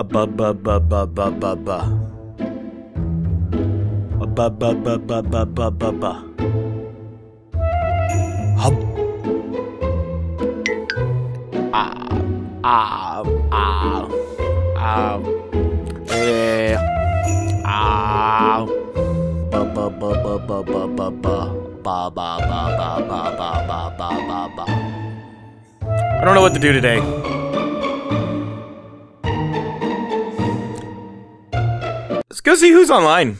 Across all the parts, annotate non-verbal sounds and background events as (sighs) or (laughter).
A ba ba ba ba ba ba ba. A ba ba ba ba ba ba. Hub. Ah ah ah ah. Eh. Ah. Ba ba ba ba ba. Ba ba ba ba ba ba ba ba ba ba. I don't know what to do today. Go see who's online.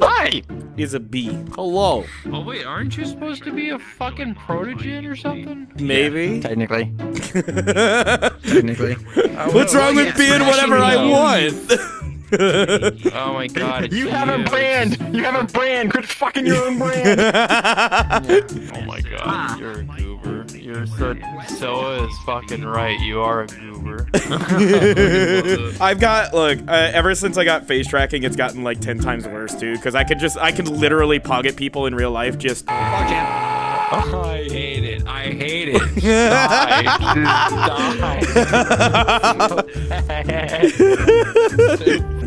Hi! Is a B. Hello. Oh wait, aren't you supposed to be a fucking protogen or something? Maybe. Technically. (laughs) Technically. What's wrong with being whatever I want? (laughs) Oh my god. it's You have a brand! You have a brand! Quit fucking your own brand! (laughs) Oh my god, you're a goober. You're so Soa is fucking right. You are a goober. (laughs) (laughs) I've got look. Uh, ever since I got face tracking, it's gotten like ten times worse too. Because I could just, I could literally pog at people in real life. Just I hate it. I hate it. Die.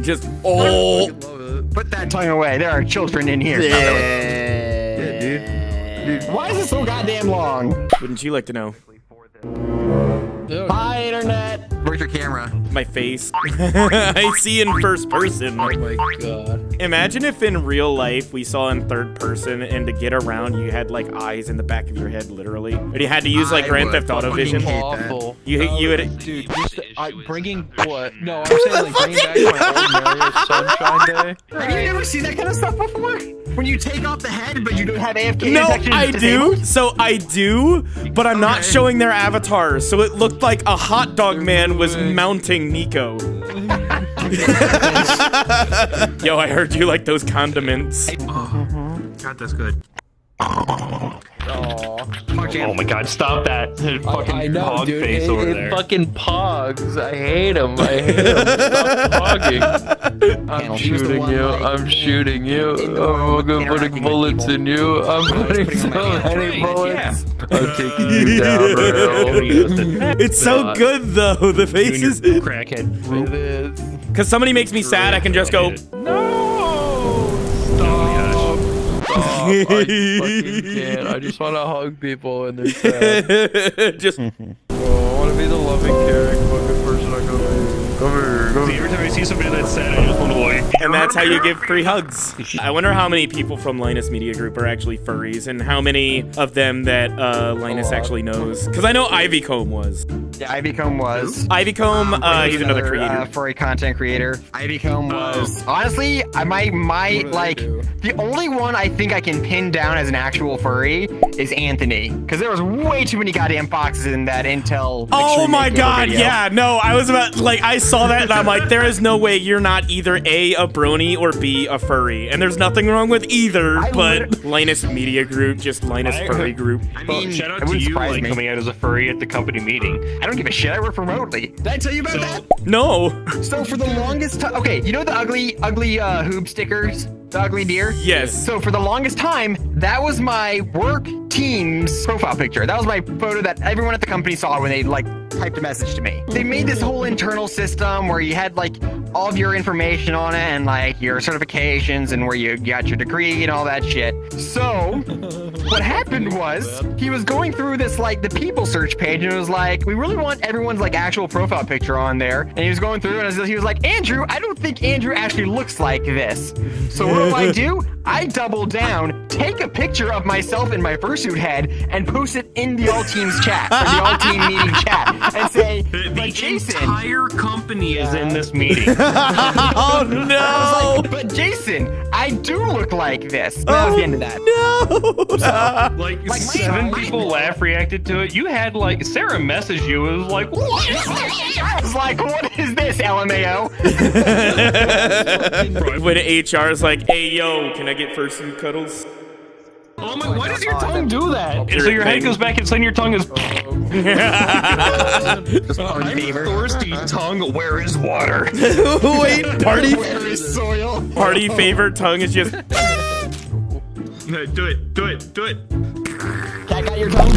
Just oh. Put that tongue away. There are children in here. Dude, why is it so goddamn long? Wouldn't you like to know? Hi, internet. Where's your camera? My face. (laughs) I see in first person. Oh my god. Imagine if in real life we saw in third person, and to get around, you had like eyes in the back of your head, literally, and you had to use like I Grand Theft Auto vision. hate. Awful. You you would. Dude, just I, bringing what? No, I'm saying like bringing back my old Mario Sunshine Day. (laughs) Have you never seen that kind of stuff before? When you take off the head, but you don't have AFK No, I disabled? do. So I do, but I'm not showing their avatars. So it looked like a hot dog man was mounting Nico. (laughs) Yo, I heard you like those condiments. Uh-huh. God, that's good. Oh Oh my god, stop that. (laughs) Fucking I know, hog dude. face it, over it there. fucking pogs. I hate him. I hate him. Stop pogging. (laughs) I'm Panel. She was the shooting one, you. like, I'm shooting you. in the room I'm gonna interacting putting bullets in you. I'm putting putting so many bullets. I'm taking you (laughs) down, bro. It's so good though. The faces. Crackhead. Because somebody makes me sad, I can just go. No! I (laughs) fucking can't. I just want to hug people and they're sad. (laughs) just. (laughs) Oh, I want to be the loving, caring, fucking person I here. Come here, every time I see somebody that's sad, I just want to like. And that's how you give free hugs. I wonder how many people from Linus Media Group are actually furries, and how many of them that uh, Linus actually knows. Because I know Ivy Comb was. Yeah, Ivy Comb was. Ivy Comb, uh, he's another creator. Uh, furry content creator. Ivy Comb was. Honestly, I might, might like the only one I think I can pin down as an actual furry is Anthony, because there was way too many goddamn foxes in that Intel. Oh my god, video. yeah, no, I was about, like, I saw that and I'm like, there is no way you're not either A, a brony, or B, a furry. And there's nothing wrong with either, I but Linus Media Group, just Linus I- Furry Group. I Well, mean, shout out it to you, surprise like me. coming out as a furry at the company meeting. I don't give a shit. I work remotely. Did I tell you about that? No. So for the longest time, okay, you know the ugly, ugly uh, hoob stickers, the ugly deer. Yes. So for the longest time, that was my work team's profile picture. That was my photo that everyone at the company saw when they like typed a message to me. They made this whole internal system where you had like all of your information on it and like your certifications and where you got your degree and all that shit. So what happened was he was going through this like the people search page and it was like we really want everyone's like actual profile picture on there and he was going through and he was like andrew i don't think andrew actually looks like this so what do i do i double down take picture of myself in my fursuit head and post it in the all teams chat or the all team meeting chat and say (laughs) The but jason entire company is in this meeting. (laughs) Oh I was no. like, but Jason, I do look like this. And that was the end of that. Oh, no. (laughs) Like, Like, seven my- people laugh reacted to it. You had like Sarah messaged you. It was like, what? I was like, what is this, LMAO? when HR is like, "Hey, yo, can I get first some cuddles?" Oh my! Why does your tongue do that? And so your head goes back inside. and Your tongue is. (laughs) (laughs) I'm thirsty. Tongue, where is water? (laughs) Wait, party Where is soil? party favorite tongue is just. No, do it. Do it. Do it. Cat got your tongue?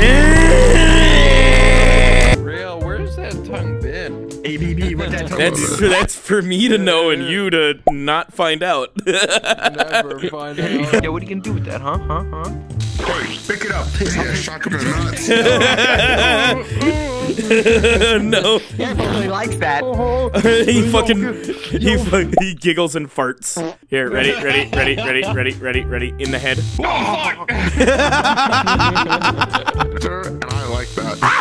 Real, where's that tongue been? ABB, what that told That's you. (laughs) that's for me to know and you to not find out. (laughs) Never find out. (laughs) Yo, what are you gonna do with that, huh? Huh? Huh? Pick it up. Yeah, shock him in the nuts. no, Yeah, oh, oh. he really likes that. he fucking he fu- he giggles and farts. Here, ready, ready, ready, ready, ready, ready, ready. In the head. and I like that.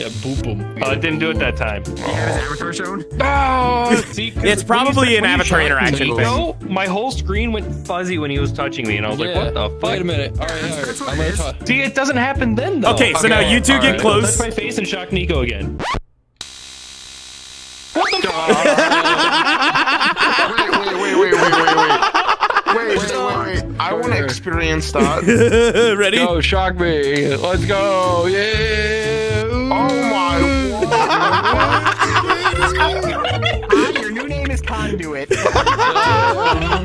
Yeah, boop him. Uh, didn't do it that time. He had avatar shown. Oh, (laughs) see, It's probably an avatar interaction thing. No, my whole screen went fuzzy when he was touching me, and I was like, "What the fuck?" Wait a minute. All right, all right. That's what I'm it gonna is. talk. See, it doesn't happen then, though. Okay, so now you two get close. Touch close. my face and shock Nico again. Wait, (laughs) wait, wait, wait, wait, wait, wait. Wait, wait, wait, wait. I want to experience that. (laughs) ready? Go, shock me. Let's go. Yeah. Oh my. (laughs) Your new name is Conduit. (laughs)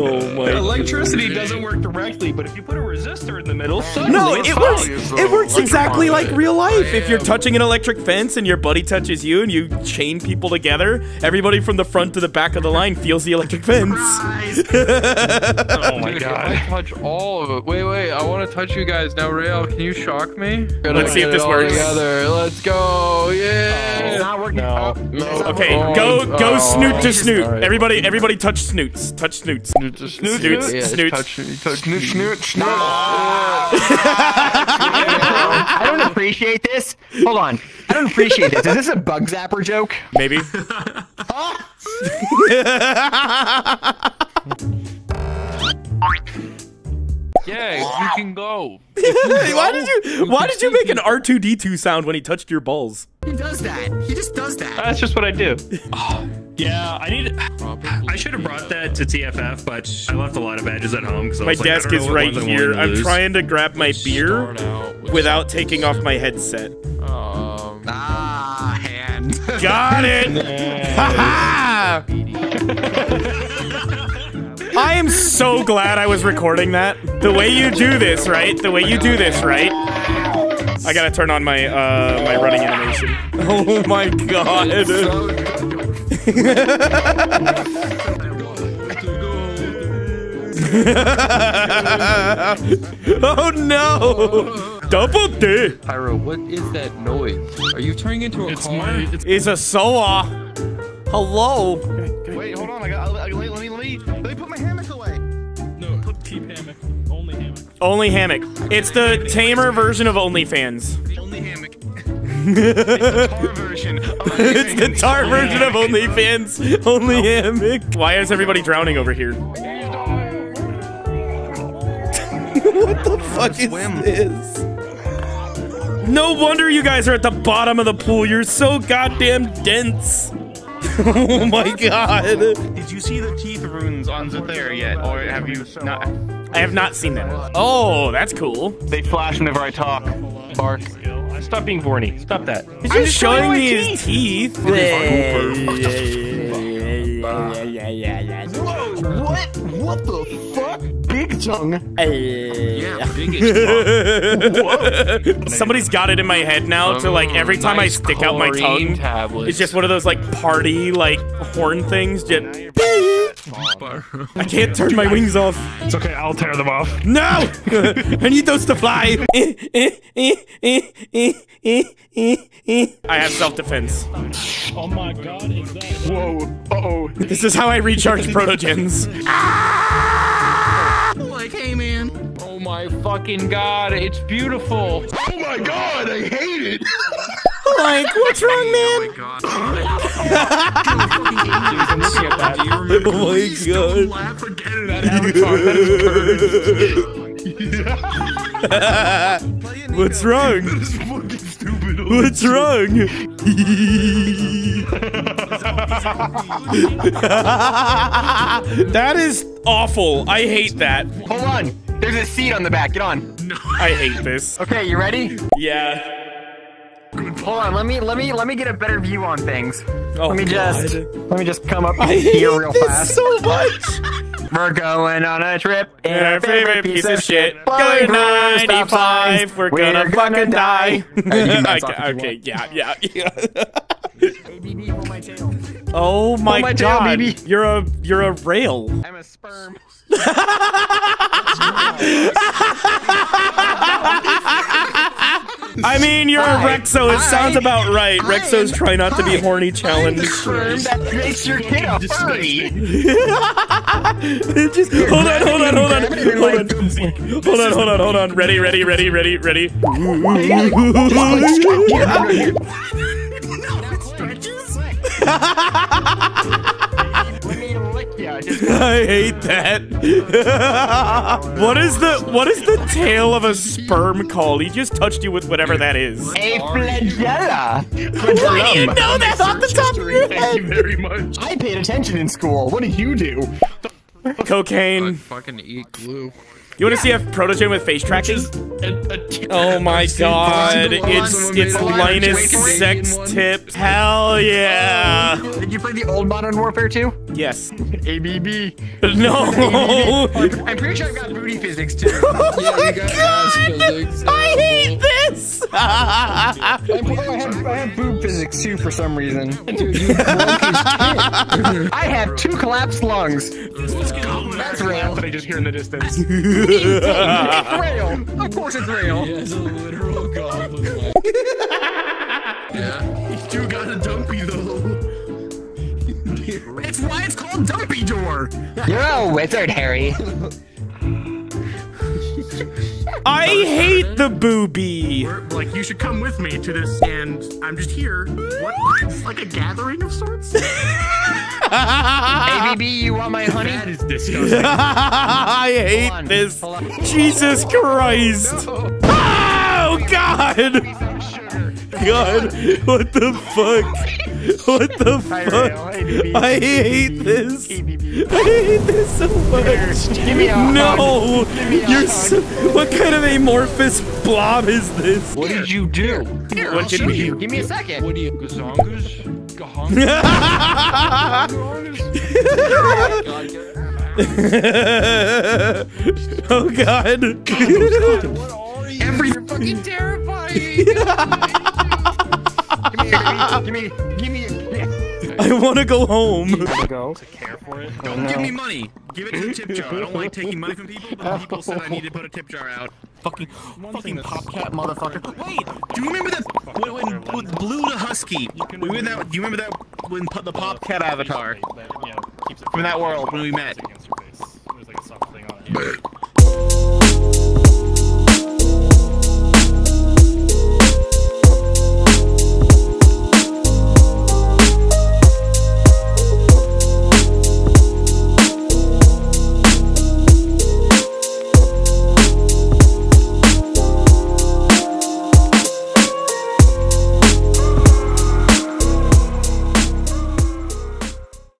Oh (laughs) my. Electricity doesn't work directly, but if you put a resistor in the middle, suddenly No, it fine. works. It's, It works exactly like real life. If you're touching an electric fence and your buddy touches you and you chain people together, everybody from the front to the back of the line feels the electric fence. (laughs) Oh my Dude, god. if I touch all of it. Wait, wait. I want to touch you guys now. Rail, can you shock me? Let's see if this works. Together. Let's go. Oh, it's Yeah. not working. No. Oh, No. Okay, Oh, go go oh, snoot to oh. snoot. alright. Everybody everybody touch snoots. Touch snoots. Snoot, Snoots, Yeah, snoots. touch me. Touch Snoot, me. snoot, snoot. I don't appreciate this. Hold on. I don't appreciate this. Is this a bug zapper joke? Maybe. (laughs) Yeah, you can go. why did you why did you make an R2D2 sound when he touched your balls? He does that. He just does that. That's just what I do. (sighs) Yeah, I need. I should have brought that to TFF, but I left a lot of badges at home. Cause My was like, I desk don't is right ones I'm here. I'm lose. trying to grab my beer with without taking off my headset. Um, Ah, hand. (laughs) Got it! Ha (laughs) (laughs) I am so glad I was recording that. The way you do this, right? The way you do this, right? I gotta turn on my uh my running animation. Oh my god. (laughs) oh no! Double D Pyro, what is that noise? Are you turning into a It's car? my. It's is a Soa. Hello. Wait, hold on. I got. Let me. Let me. Let me. Let me put my hammock away. no. Put keep hammock. Only hammock. Only hammock. It's the tamer version of OnlyFans. Only hammock. Tar (laughs) version. it's the tar version of OnlyFans. Only hammock. Why is everybody drowning over here? What the fuck is this? No wonder you guys are at the bottom of the pool. You're so goddamn dense. (laughs) oh my god. Did you see the teeth runes on Zethar yet, or have you not? I have not seen that. Oh, that's cool. They flash whenever I talk. Bark. Stop being horny. Stop that. He's I'm just just showing showing my me his teeth. What? What the fuck? Big tongue. (laughs) Somebody's got it in my head now to like every time I stick out my tongue, tablets. it's just one of those like party like horn things. Just I can't turn my wings off. It's okay. I'll tear them off. No, (laughs) I need those to fly. (laughs) I have self defense. Oh my god, is that? Whoa. Uh oh. This is how I recharge protogens. Like, hey man. Oh my fucking god, it's beautiful. Oh my god, I hate it. (laughs) Like, what's wrong, (laughs) man? (laughs) Oh my god. Laugh again at Avatar. What's wrong? That's fucking stupid. What's wrong? that is awful. I hate that. Hold on. There's a seat on the back. Get on. I hate this. Okay, you ready? Yeah. Hold on. Let me let me let me get a better view on things. Oh, Let me just let me just come up I hate here real this fast. so much. We're going on a trip in Our favorite piece of shit. Flying Going through stop signs. 95. We're gonna fucking die. Hey, you can I bounce off ca- if you okay, yeah, yeah, yeah. (laughs) Oh ABB, pull oh my tail. Oh my, my god. baby. You're a you're a rail. I'm a sperm. (laughs) I mean, you're Hi. a Rexo. It Hi. sounds about right. Hi. Rexos try not to be horny challenge. sperm that makes your kid a furry. Just hold on, hold on, hold on, hold on, hold on, hold on, hold on. Ready, ready, ready, ready, ready. (laughs) I hate that. (laughs) what is the what is the tail of a sperm called? He just touched you with whatever that is. a flagella. Why do you know that off the top of your Thank you very much. I paid attention in school. What did you do? Cocaine. Fucking eat glue. You want to see a protogen with face tracking? A, a t- Oh my god, it's it's Linus wait, wait, sex one. tip. Hell yeah. Did you play the old Modern Warfare 2? Yes. (laughs) ABB. (laughs) No. I'm pretty sure I've got booty physics too. (laughs) Oh Yeah, my you physics. god! I hate this! I have, I have boob physics too for some reason. (laughs) (laughs) I have two collapsed lungs. That's real. That I just hear in the distance. (laughs) It's real. Of course it's real. He has a literal goblin. yeah. you got a dumpy though. It's why it's called Dumpydore. You're a wizard, Harry. (laughs) I hate the booby. Like you should come with me to this, and I'm just here. What? It's like a gathering of sorts. (laughs) ABB, you want my honey? That is disgusting. (laughs) I hate on, this. hold on. Jesus Christ. Oh God. God. What the fuck? What the (laughs) fuck? I hate this. I hate this so much. Give me a hug. No, you're so, what kind of amorphous blob is this? What did you do? What did you. do? Give me a second. What do you gazongas? Gahongas? (laughs) oh God! god Every fucking terrifying. (laughs) give me, give me. (laughs) I want to go home. Go. Don't give me money. Give it to the tip jar. I don't like taking money from people, but (laughs) people said I need to put a tip jar out. Fucking, fucking popcat motherfucker. Wait, do you remember that when, when, when Blue the Husky? We were that. Do you remember that when pu- the popcat avatar from that world when we met? (laughs)